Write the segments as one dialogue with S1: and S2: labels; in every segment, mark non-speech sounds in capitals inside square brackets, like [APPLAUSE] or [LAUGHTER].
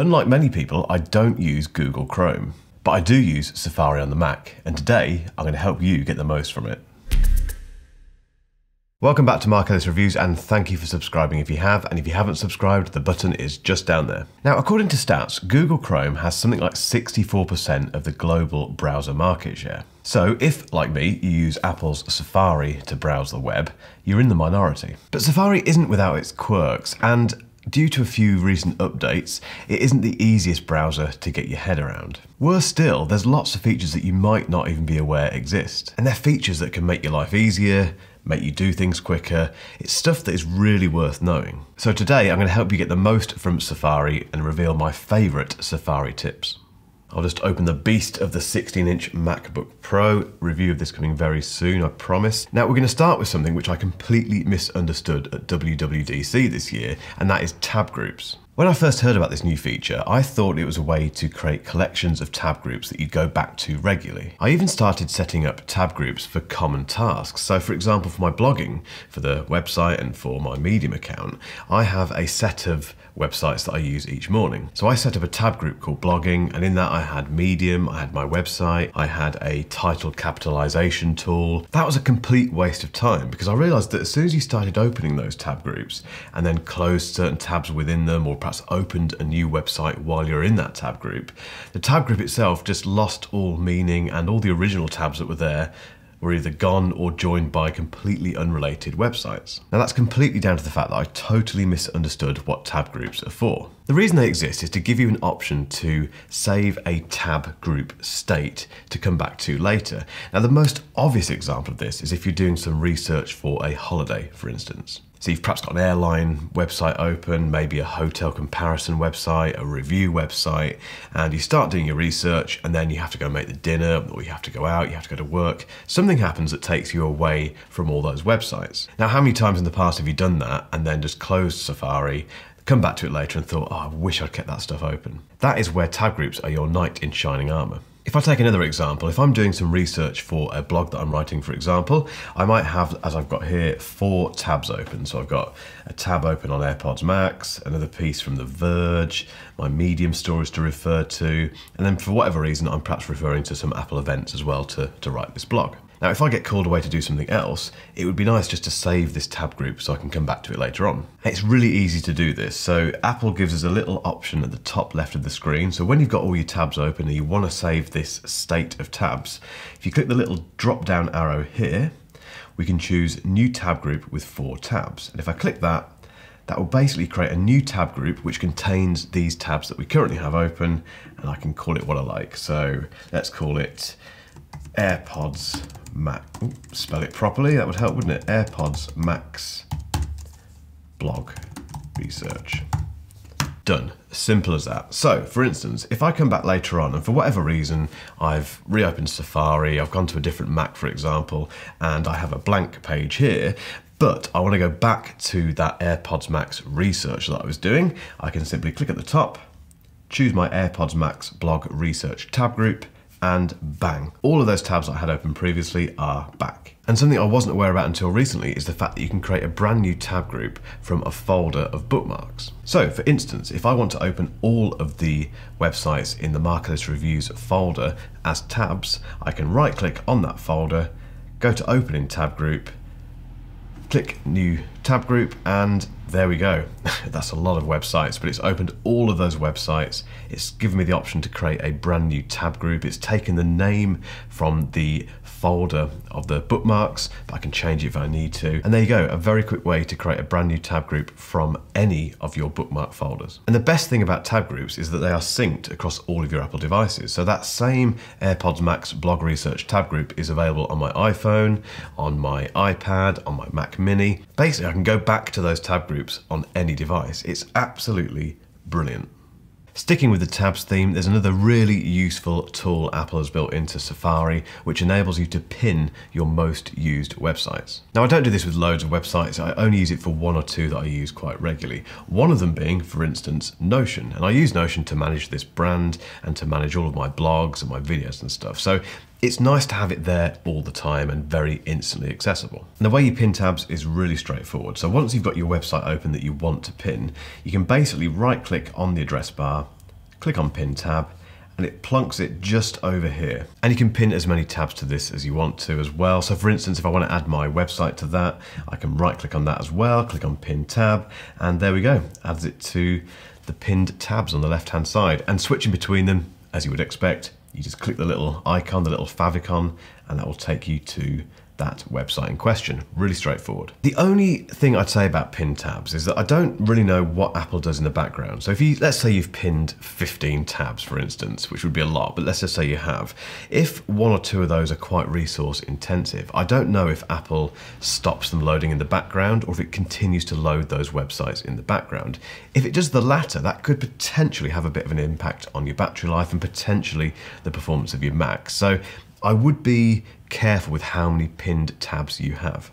S1: Unlike many people, I don't use Google Chrome, but I do use Safari on the Mac, and today I'm going to help you get the most from it. Welcome back to Mark Ellis Reviews and thank you for subscribing if you have, and if you haven't subscribed, the button is just down there. Now, according to stats, Google Chrome has something like 64% of the global browser market share. So if, like me, you use Apple's Safari to browse the web, you're in the minority. But Safari isn't without its quirks, and Due to a few recent updates, it isn't the easiest browser to get your head around. Worse still, there's lots of features that you might not even be aware exist. And they're features that can make your life easier, make you do things quicker. It's stuff that is really worth knowing. So today I'm going to help you get the most from Safari and reveal my favourite Safari tips. I'll just open the beast of the 16 inch MacBook Pro. Review of this coming very soon, I promise. Now, we're going to start with something which I completely misunderstood at WWDC this year, and that is tab groups. When I first heard about this new feature, I thought it was a way to create collections of tab groups that you'd go back to regularly. I even started setting up tab groups for common tasks. So for example, for my blogging, for the website and for my Medium account, I have a set of websites that I use each morning. So I set up a tab group called blogging and in that I had Medium, I had my website, I had a title capitalization tool. That was a complete waste of time because I realized that as soon as you started opening those tab groups and then closed certain tabs within them or perhaps opened a new website while you're in that tab group, the tab group itself just lost all meaning and all the original tabs that were there were either gone or joined by completely unrelated websites. Now that's completely down to the fact that I totally misunderstood what tab groups are for. The reason they exist is to give you an option to save a tab group state to come back to later. Now the most obvious example of this is if you're doing some research for a holiday, for instance. So you've perhaps got an airline website open, maybe a hotel comparison website, a review website, and you start doing your research and then you have to go make the dinner or you have to go out, you have to go to work. Something happens that takes you away from all those websites. Now, how many times in the past have you done that and then just closed Safari, come back to it later and thought, oh, I wish I'd kept that stuff open? That is where tab groups are your knight in shining armor. If I take another example, if I'm doing some research for a blog that I'm writing, for example, I might have, as I've got here, four tabs open. So I've got a tab open on AirPods Max, another piece from The Verge, my Medium stories to refer to, and then for whatever reason, I'm perhaps referring to some Apple events as well to, to write this blog. Now, if I get called away to do something else, it would be nice just to save this tab group so I can come back to it later on. It's really easy to do this. So Apple gives us a little option at the top left of the screen. So when you've got all your tabs open and you want to save this state of tabs, if you click the little drop down arrow here, we can choose new tab group with four tabs. And if I click that, that will basically create a new tab group which contains these tabs that we currently have open and I can call it what I like. So let's call it AirPods Max. spell it properly, that would help, wouldn't it? AirPods Max blog research. Done. Simple as that. So, for instance, if I come back later on and for whatever reason I've reopened Safari, I've gone to a different Mac, for example, and I have a blank page here, but I want to go back to that AirPods Max research that I was doing, I can simply click at the top, choose my AirPods Max blog research tab group, and bang. All of those tabs I had open previously are back. And something I wasn't aware about until recently is the fact that you can create a brand new tab group from a folder of bookmarks. So for instance, if I want to open all of the websites in the Mark Ellis Reviews folder as tabs, I can right click on that folder, go to open in tab group, click new tab group and there we go. [LAUGHS] That's a lot of websites, but it's opened all of those websites. It's given me the option to create a brand new tab group. It's taken the name from the folder of the bookmarks, but I can change it if I need to. And there you go, a very quick way to create a brand new tab group from any of your bookmark folders. And the best thing about tab groups is that they are synced across all of your Apple devices. So that same AirPods Max blog research tab group is available on my iPhone, on my iPad, on my Mac mini. Basically, I can go back to those tab groups on any device. It's absolutely brilliant. Sticking with the tabs theme, there's another really useful tool Apple has built into Safari, which enables you to pin your most used websites. Now, I don't do this with loads of websites, I only use it for one or two that I use quite regularly. One of them being, for instance, Notion. And I use Notion to manage this brand and to manage all of my blogs and my videos and stuff. So it's nice to have it there all the time and very instantly accessible. And the way you pin tabs is really straightforward. So once you've got your website open that you want to pin, you can basically right click on the address bar, click on Pin tab, and it plunks it just over here. And you can pin as many tabs to this as you want to as well. So for instance, if I want to add my website to that, I can right click on that as well, click on pin tab, and there we go. Adds it to the pinned tabs on the left hand side. And switching between them, as you would expect, you just click the little icon, the little favicon, and that will take you to that website in question. Really straightforward. The only thing I'd say about pin tabs is that I don't really know what Apple does in the background. So if you, let's say you've pinned 15 tabs, for instance, which would be a lot, but let's just say you have. If one or two of those are quite resource intensive, I don't know if Apple stops them loading in the background or if it continues to load those websites in the background. If it does the latter, that could potentially have a bit of an impact on your battery life and potentially the performance of your Mac. So I would be careful with how many pinned tabs you have.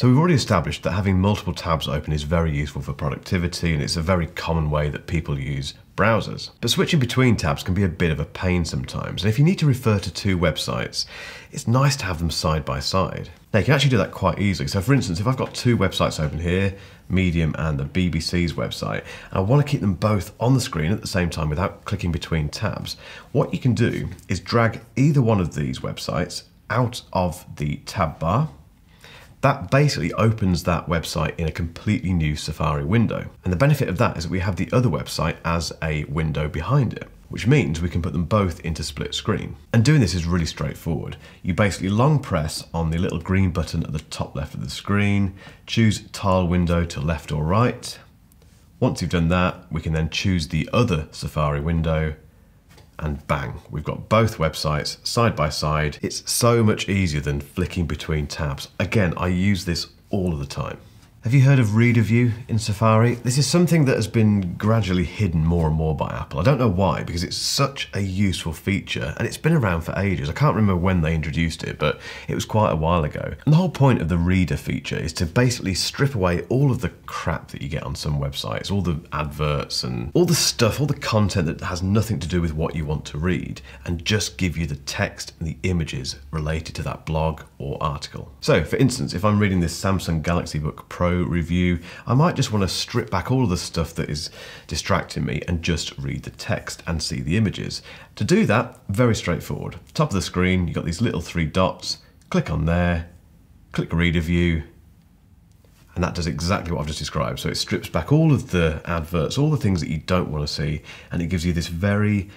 S1: So we've already established that having multiple tabs open is very useful for productivity and it's a very common way that people use browsers. But switching between tabs can be a bit of a pain sometimes. And if you need to refer to two websites, it's nice to have them side by side. Now you can actually do that quite easily. So for instance, if I've got two websites open here, Medium and the BBC's website, and I want to keep them both on the screen at the same time without clicking between tabs, what you can do is drag either one of these websites out of the tab bar, that basically opens that website in a completely new Safari window. And the benefit of that is that we have the other website as a window behind it, which means we can put them both into split screen. And doing this is really straightforward. You basically long press on the little green button at the top left of the screen, choose tile window to left or right. Once you've done that, we can then choose the other Safari window and bang, we've got both websites side by side. It's so much easier than flicking between tabs. Again, I use this all of the time. Have you heard of Reader View in Safari? This is something that has been gradually hidden more and more by Apple. I don't know why, because it's such a useful feature and it's been around for ages. I can't remember when they introduced it, but it was quite a while ago. And the whole point of the Reader feature is to basically strip away all of the crap that you get on some websites, all the adverts and all the stuff, all the content that has nothing to do with what you want to read, and just give you the text and the images related to that blog or article. So, for instance, if I'm reading this Samsung Galaxy Book Pro review, I might just want to strip back all of the stuff that is distracting me and just read the text and see the images. To do that, very straightforward. Top of the screen, you've got these little three dots, click on there, click Reader View, and that does exactly what I've just described. So it strips back all of the adverts, all the things that you don't want to see, and it gives you this very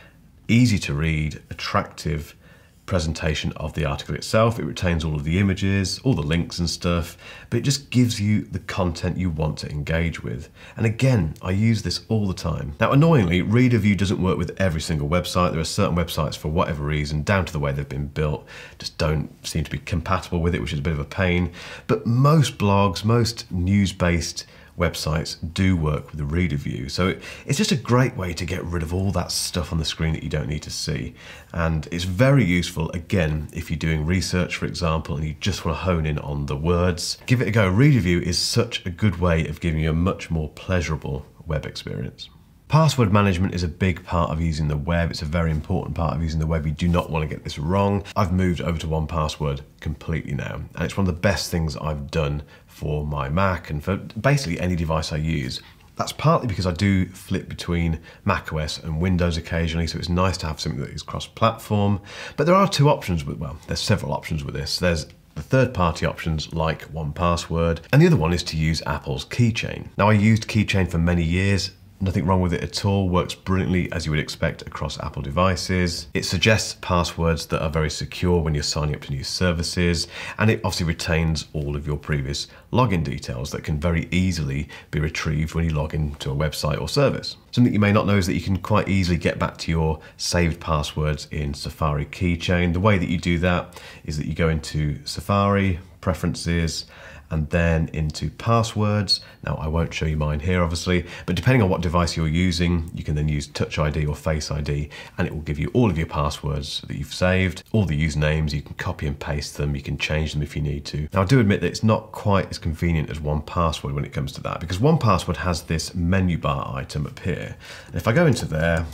S1: easy to read, attractive presentation of the article itself. It retains all of the images, all the links and stuff, but it just gives you the content you want to engage with. And again, I use this all the time. Now, annoyingly, Reader View doesn't work with every single website. There are certain websites, for whatever reason, down to the way they've been built, just don't seem to be compatible with it, which is a bit of a pain. But most blogs, most news-based websites do work with the reader view. So it's just a great way to get rid of all that stuff on the screen that you don't need to see. And it's very useful, again, if you're doing research, for example, and you just want to hone in on the words. Give it a go. Reader view is such a good way of giving you a much more pleasurable web experience. Password management is a big part of using the web. It's a very important part of using the web. You do not want to get this wrong. I've moved over to 1Password completely now, and it's one of the best things I've done for my Mac and for basically any device I use. That's partly because I do flip between macOS and Windows occasionally, so it's nice to have something that is cross-platform. But there are two options with, well, there's several options with this. There's the third party options like 1Password, and the other one is to use Apple's Keychain. Now I used Keychain for many years, Nothing wrong with it at all, works brilliantly as you would expect across Apple devices. It suggests passwords that are very secure when you're signing up to new services, and it obviously retains all of your previous login details that can very easily be retrieved when you log into a website or service. Something you may not know is that you can quite easily get back to your saved passwords in Safari Keychain. The way that you do that is that you go into Safari, Preferences, and then into passwords. Now I won't show you mine here obviously, but depending on what device you're using, you can then use Touch ID or Face ID and it will give you all of your passwords that you've saved, all the usernames, you can copy and paste them, you can change them if you need to. Now I do admit that it's not quite as convenient as 1Password when it comes to that because 1Password has this menu bar item up here. And if I go into there,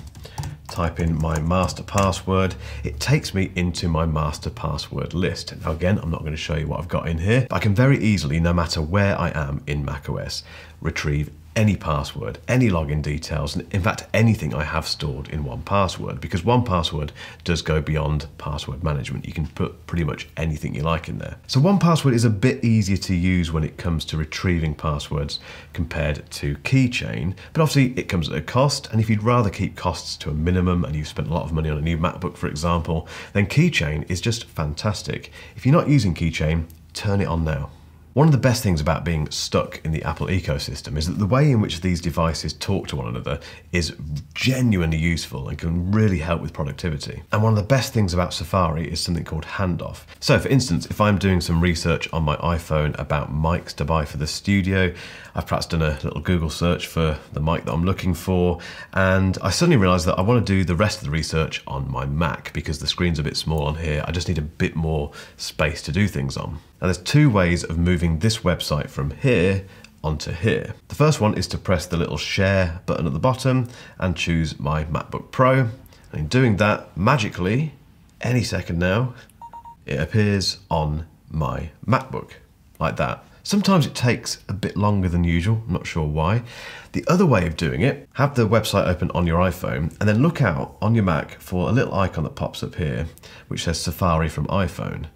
S1: type in my master password, it takes me into my master password list. Now again, I'm not going to show you what I've got in here, but I can very easily, no matter where I am in macOS, retrieve any password, any login details, and in fact anything I have stored in 1Password because 1Password does go beyond password management. You can put pretty much anything you like in there. So 1Password is a bit easier to use when it comes to retrieving passwords compared to Keychain, but obviously it comes at a cost, and if you'd rather keep costs to a minimum and you've spent a lot of money on a new MacBook, for example, then Keychain is just fantastic. If you're not using Keychain, turn it on now. One of the best things about being stuck in the Apple ecosystem is that the way in which these devices talk to one another is genuinely useful and can really help with productivity. And one of the best things about Safari is something called handoff. So, for instance, if I'm doing some research on my iPhone about mics to buy for the studio, I've perhaps done a little Google search for the mic that I'm looking for, and I suddenly realised that I want to do the rest of the research on my Mac because the screen's a bit small on here. I just need a bit more space to do things on. Now, there's two ways of moving this website from here onto here. The first one is to press the little share button at the bottom and choose my MacBook Pro. And in doing that, magically, any second now, it appears on my MacBook, like that. Sometimes it takes a bit longer than usual, I'm not sure why. The other way of doing it, have the website open on your iPhone and then look out on your Mac for a little icon that pops up here, which says Safari from iPhone.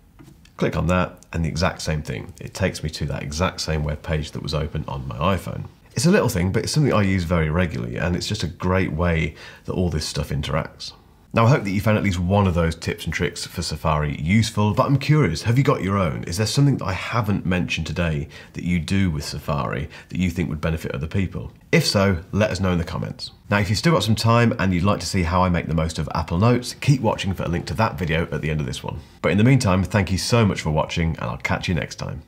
S1: Click on that and the exact same thing. It takes me to that exact same web page that was open on my iPhone. It's a little thing, but it's something I use very regularly and it's just a great way that all this stuff interacts. Now, I hope that you found at least one of those tips and tricks for Safari useful, but I'm curious, have you got your own? Is there something that I haven't mentioned today that you do with Safari that you think would benefit other people? If so, let us know in the comments. Now, if you've still got some time and you'd like to see how I make the most of Apple Notes, keep watching for a link to that video at the end of this one. But in the meantime, thank you so much for watching and I'll catch you next time.